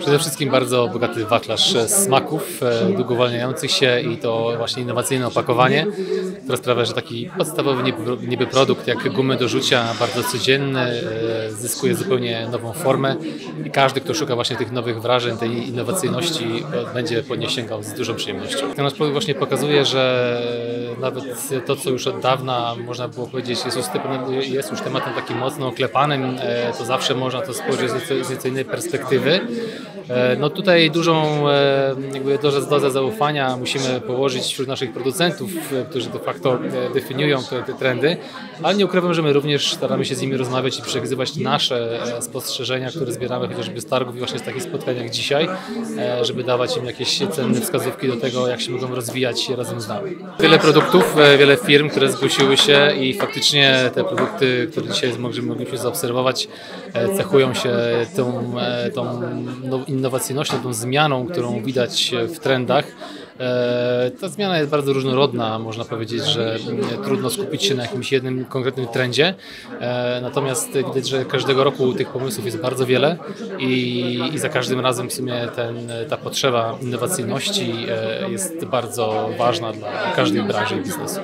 Przede wszystkim bardzo bogaty wachlarz smaków, e, długo uwalniających się i to właśnie innowacyjne opakowanie, które sprawia, że taki podstawowy niby- produkt jak gumy do rzucia, bardzo codzienny, e, zyskuje zupełnie nową formę i każdy, kto szuka właśnie tych nowych wrażeń, tej innowacyjności e, będzie po nie sięgał z dużą przyjemnością. Ten nasz produkt właśnie pokazuje, że nawet to, co już od dawna można było powiedzieć jest już, typem, jest już tematem takim mocno oklepanym, to zawsze można to spojrzeć z nieco innej perspektywy. E, No tutaj dużą e, jakby dozę, zaufania musimy położyć wśród naszych producentów, e, którzy de facto definiują te, te trendy, ale nie ukrywam, że my również staramy się z nimi rozmawiać i przekazywać nasze spostrzeżenia, które zbieramy chociażby z targów i właśnie z takich spotkań jak dzisiaj, żeby dawać im jakieś cenne wskazówki do tego, jak się mogą rozwijać razem z nami. Wiele produktów, wiele firm, które zgłosiły się i faktycznie te produkty, które dzisiaj mogliśmy, zaobserwować, cechują się tą, e, tą no- innowacyjnością, tą zmianą, którą widać w trendach. E, Ta zmiana jest bardzo różnorodna, można powiedzieć, że mm, trudno skupić się na jakimś jednym konkretnym trendzie. E, Natomiast widać, że każdego roku tych pomysłów jest bardzo wiele i, i za każdym razem w sumie ten, ta potrzeba innowacyjności e, jest bardzo ważna dla każdej branży biznesu.